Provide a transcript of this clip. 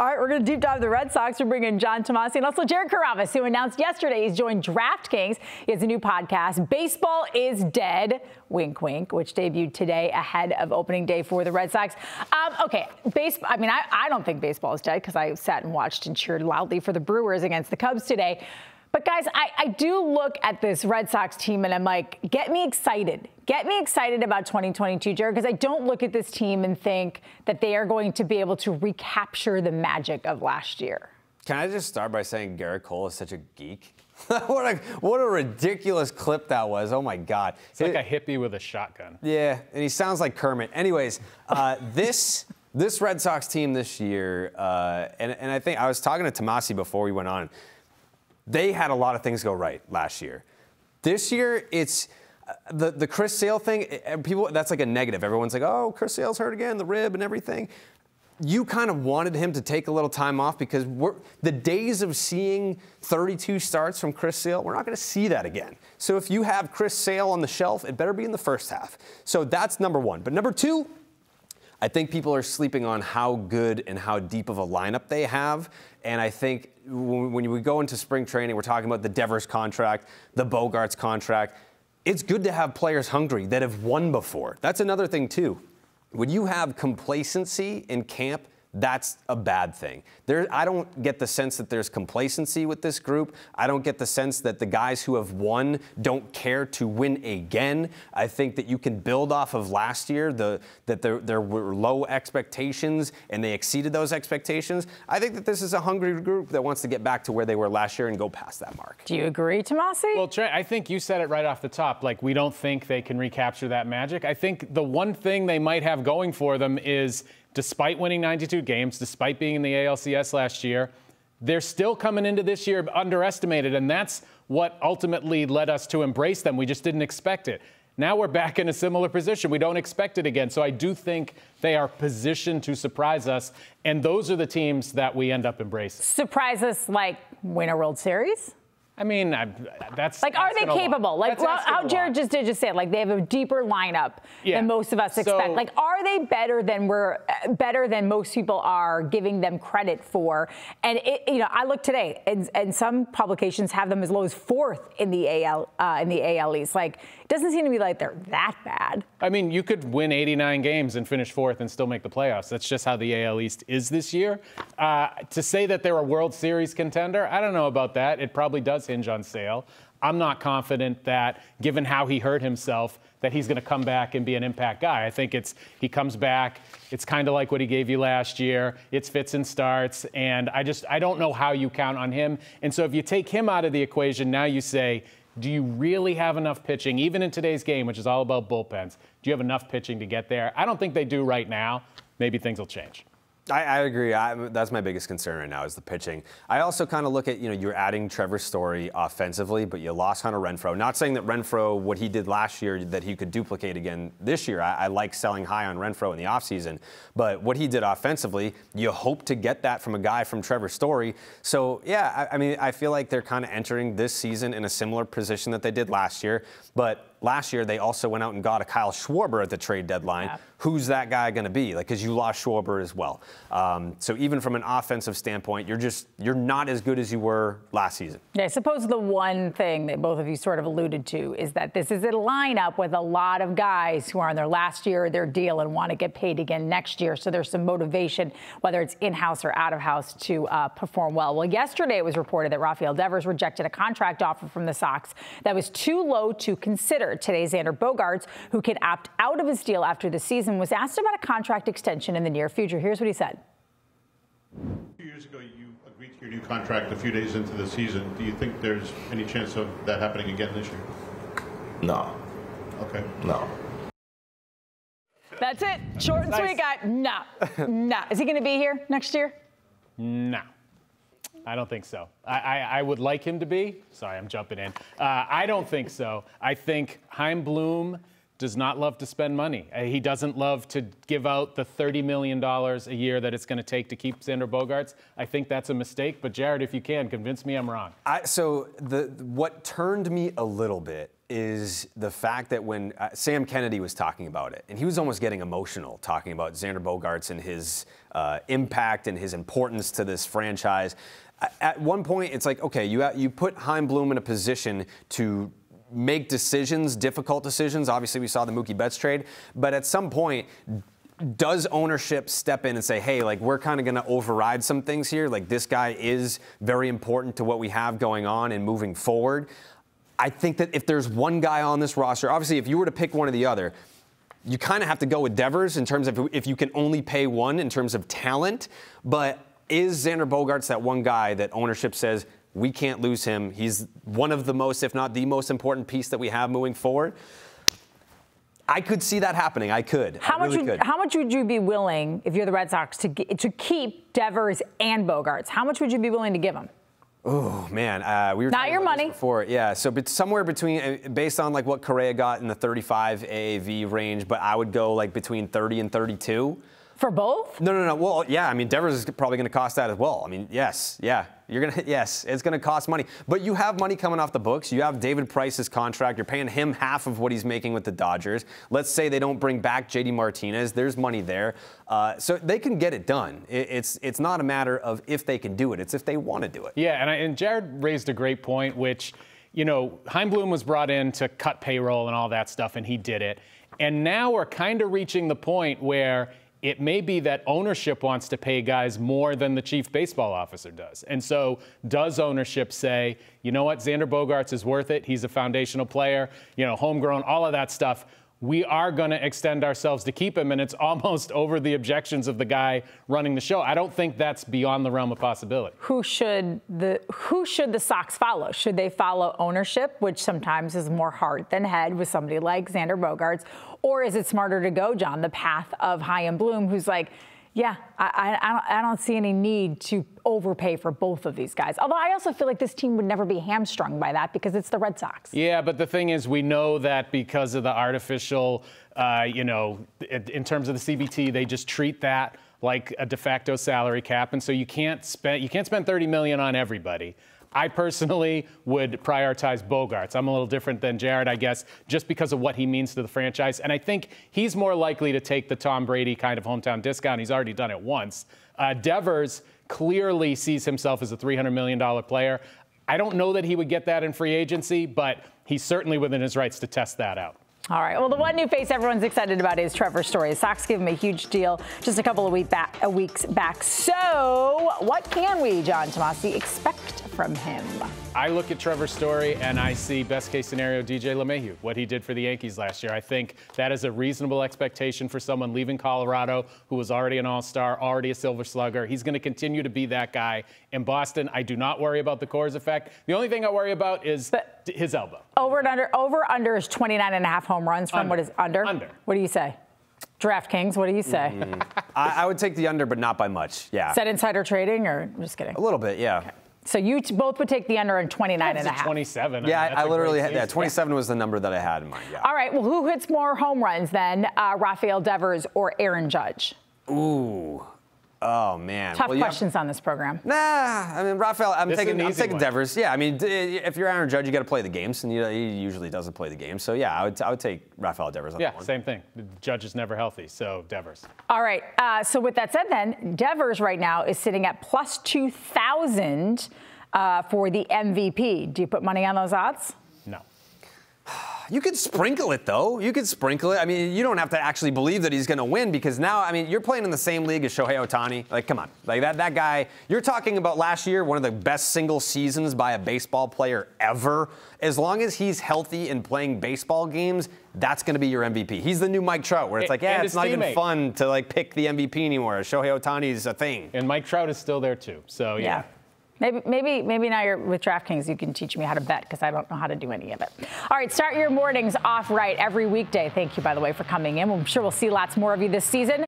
All right, we're going to deep dive the Red Sox. We're bringing John Tomase and also Jared Carrabis, who announced yesterday he's joined DraftKings. He has a new podcast, Baseball is Dead, wink, wink, which debuted today ahead of opening day for the Red Sox. Um, okay, baseball. I mean, I, I don't think baseball is dead because I sat and watched and cheered loudly for the Brewers against the Cubs today. But guys, I, I, do look at this Red Sox team and I'm like, get me excited. Get me excited about 2022, Jared, because I don't look at this team and think that they are going to be able to recapture the magic of last year. Can I just start by saying Gerrit Cole is such a geek? what, a, what a ridiculous clip that was. Oh my God. It's like it, a hippie with a shotgun. Yeah, and he sounds like Kermit. Anyways, uh, this. This Red Sox team this year, uh, and, and I think I was talking to Tomase before we went on they had a lot of things go right last year. This year, it's uh, the the Chris Sale thing. Eh, eh, people, that's like a negative. Everyone's like, "Oh, Chris Sale's hurt again, the rib and everything." You kind of wanted him to take a little time off because the days of seeing 32 starts from Chris Sale, we're not going to see that again. So if you have Chris Sale on the shelf, it better be in the first half. So that's number one. But number two, I think people are sleeping on how good and how deep of a lineup they have. And I think when we go into spring training, we're talking about the Devers contract, the Bogaerts contract. It's good to have players hungry that have won before. That's another thing, too. When you have complacency in camp, that's a bad thing. There, I don't get the sense that there's complacency with this group. I don't get the sense that the guys who have won don't care to win again. I think that you can build off of last year, the, that there, there were low expectations and they exceeded those expectations. I think that this is a hungry group that wants to get back to where they were last year and go past that mark. Do you agree, Tomase? Well, Trey, I think you said it right off the top. Like, we don't think they can recapture that magic. I think the one thing they might have going for them is – despite winning 92 games, despite being in the ALCS last year, they're still coming into this year underestimated, and that's what ultimately led us to embrace them. We just didn't expect it. Now we're back in a similar position. We don't expect it again. So I do think they are positioned to surprise us, and those are the teams that we end up embracing. Surprise us like win a World Series? I mean, I, that's like, are they capable? Like, well, how Jared just did just say, it, like, they have a deeper lineup yeah. than most of us expect. So, like, are they better than we're better than most people are giving them credit for? And it, you know, I look today, and, and some publications have them as low as fourth in the AL uh, in the AL East. Like, it doesn't seem to be like they're that bad. I mean, you could win 89 games and finish fourth and still make the playoffs. That's just how the AL East is this year. Uh, to say that they're a World Series contender, I don't know about that. It probably does hinge on Sale. I'm not confident that, given how he hurt himself, that he's going to come back and be an impact guy. I think it's he comes back. It's kind of like what he gave you last year. It's fits and starts, and I just I don't know how you count on him. And so if you take him out of the equation, now you say, do you really have enough pitching, even in today's game, which is all about bullpens? Do you have enough pitching to get there? I don't think they do right now. Maybe things will change. I, I agree. I, that's my biggest concern right now is the pitching. I also kind of look at, you know, you're adding Trevor Story offensively, but you lost Hunter Renfroe. Not saying that Renfroe, what he did last year, that he could duplicate again this year. I, I like selling high on Renfroe in the offseason. But what he did offensively, you hope to get that from a guy from Trevor Story. So, yeah, I, I mean, I feel like they're kind of entering this season in a similar position that they did last year. But last year they also went out and got a Kyle Schwarber at the trade deadline. Yeah. Who's that guy going to be? Like, because you lost Schwarber as well. Um, so even from an offensive standpoint, you're just you're not as good as you were last season. Yeah, I suppose the one thing that both of you sort of alluded to is that this is a lineup with a lot of guys who are on their last year of their deal and want to get paid again next year. So there's some motivation, whether it's in-house or out of house, to uh, perform well. Well, yesterday it was reported that Rafael Devers rejected a contract offer from the Sox that was too low to consider. Today, Xander Bogaerts, who could opt out of his deal after the season, was asked about a contract extension in the near future. Here's what he said. Two years ago, you agreed to your new contract a few days into the season. Do you think there's any chance of that happening again this year? No. Okay. No. That's it. Short and sweet guy. No. no. Is he going to be here next year? No. I don't think so. I, I, I, would like him to be. Sorry, I'm jumping in. Uh, I don't think so. I think Chaim Bloom does not love to spend money. Uh, he doesn't love to give out the $30 million a year that it's going to take to keep Xander Bogaerts. I think that's a mistake. But Jared, if you can, convince me I'm wrong. I, so the what turned me a little bit is the fact that when uh, Sam Kennedy was talking about it, and he was almost getting emotional talking about Xander Bogaerts and his uh, impact and his importance to this franchise. At one point, it's like, okay, you, you put Chaim Bloom in a position to make decisions, difficult decisions. Obviously, we saw the Mookie Betts trade, but at some point, does ownership step in and say, hey, like we're kind of going to override some things here? Like this guy is very important to what we have going on and moving forward. I think that if there's one guy on this roster, obviously, if you were to pick one or the other, you kind of have to go with Devers in terms of if you can only pay one in terms of talent. But is Xander Bogaerts that one guy that ownership says we can't lose him? He's one of the most, if not the most important piece that we have moving forward. I could see that happening. I could. How I really much? Would, could. how much would you be willing, if you're the Red Sox, to to keep Devers and Bogaerts? How much would you be willing to give them? Oh man, uh, we were not your money before. Yeah, so but somewhere between, uh, based on like what Correa got in the 35 AAV range, but I would go like between 30 and 32. For both? No, no, no. Well, yeah. I mean, Devers is probably going to cost that as well. I mean, yes, yeah. You're gonna, yes, it's going to cost money. But you have money coming off the books. You have David Price's contract. You're paying him half of what he's making with the Dodgers. Let's say they don't bring back JD Martinez. There's money there, uh, so they can get it done. It, it's it's not a matter of if they can do it. It's if they want to do it. Yeah, and, I, and Jared raised a great point, which you know, Chaim Bloom was brought in to cut payroll and all that stuff, and he did it. And now we're kind of reaching the point where it may be that ownership wants to pay guys more than the chief baseball officer does. And so, does ownership say, you know what, Xander Bogaerts is worth it? He's a foundational player, you know, homegrown, all of that stuff. We are going to extend ourselves to keep him, and it's almost over the objections of the guy running the show. I don't think that's beyond the realm of possibility. Who should the Who should the Sox follow? Should they follow ownership, which sometimes is more heart than head with somebody like Xander Bogaerts, or is it smarter to go, John, the path of Chaim Bloom, who's like, yeah, I, I, don't, I, don't, see any need to overpay for both of these guys. Although I also feel like this team would never be hamstrung by that because it's the Red Sox. Yeah, but the thing is, we know that because of the artificial, uh, you know, in terms of the CBT, they just treat that like a de facto salary cap, and so you can't spend you can't spend 30 million on everybody. I personally would prioritize Bogaerts. I'm a little different than Jared, I guess, just because of what he means to the franchise. And I think he's more likely to take the Tom Brady kind of hometown discount. He's already done it once. Uh, Devers clearly sees himself as a $300 million player. I don't know that he would get that in free agency, but he's certainly within his rights to test that out. All right. Well, the one new face everyone's excited about is Trevor Story. Sox gave him a huge deal just a couple of week back, uh, weeks back. So, what can we, John Tomase, expect from him? I look at Trevor Story and I see best case scenario DJ LeMahieu, what he did for the Yankees last year. I think that is a reasonable expectation for someone leaving Colorado who was already an all star, already a silver slugger. He's going to continue to be that guy in Boston. I do not worry about the Coors effect. The only thing I worry about is but his elbow. Over and under, over under is 29 and a half home runs from under. what is under? Under. What do you say? DraftKings, what do you say? Mm-hmm. I, I, would take the under, but not by much. Yeah. Set insider trading, or I'm just kidding? A little bit, yeah. Okay. So you t- both would take the under and 29 and a half. 27. Yeah, I, mean, I, literally had, yeah, 27 yeah. was the number that I had in mind. Yeah. All right. Well, who hits more home runs then, uh, Rafael Devers or Aaron Judge? Ooh. Oh man, tough well, questions have, on this program. Nah, I mean Rafael, I'm this taking I'm taking one. Devers. Yeah, I mean if you're Aaron Judge, you got to play the games, and he usually doesn't play the games. So yeah, I would I would take Rafael Devers. On yeah, same thing. The Judge is never healthy, so Devers. All right. Uh, so with that said, then Devers right now is sitting at plus two thousand uh, for the MVP. Do you put money on those odds? No. You could sprinkle it though. You could sprinkle it. I mean, you don't have to actually believe that he's going to win because now, I mean, you're playing in the same league as Shohei Ohtani. Like, come on, like that that guy. You're talking about last year, one of the best single seasons by a baseball player ever. As long as he's healthy and playing baseball games, that's going to be your MVP. He's the new Mike Trout, where it's like, yeah, it's not teammate. even fun to like pick the MVP anymore. Shohei Ohtani's a thing. And Mike Trout is still there too. So yeah. yeah. Maybe, maybe, maybe now you're with DraftKings, you can teach me how to bet because I don't know how to do any of it. All right, start your mornings off right every weekday. Thank you, by the way, for coming in. I'm sure we'll see lots more of you this season.